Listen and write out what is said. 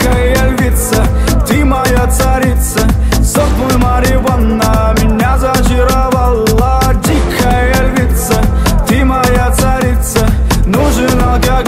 дикая львица Ты моя царица. Сохнуй Мариванна Меня зачаровала Дикая львица Ты моя царица. Нужен алкоголь.